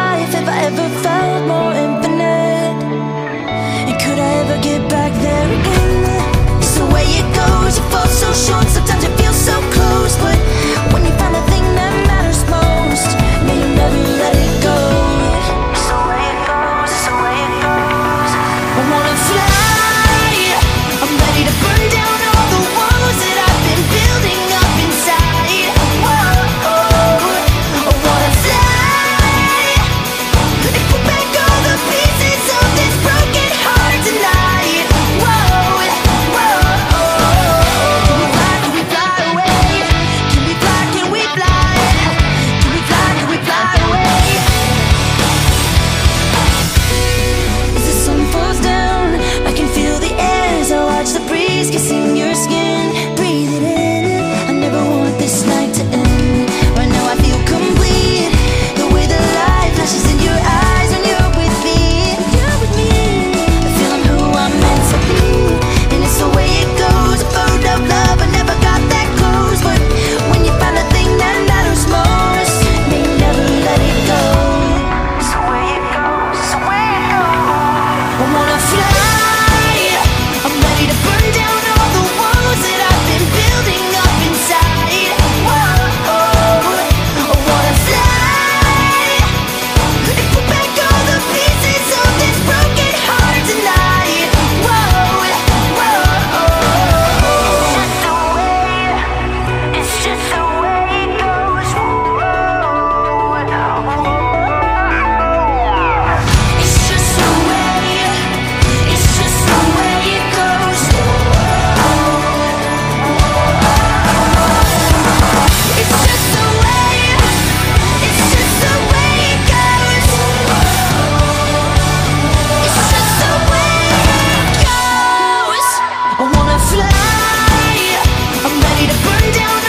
life if I ever felt more fly. I'm ready to burn down.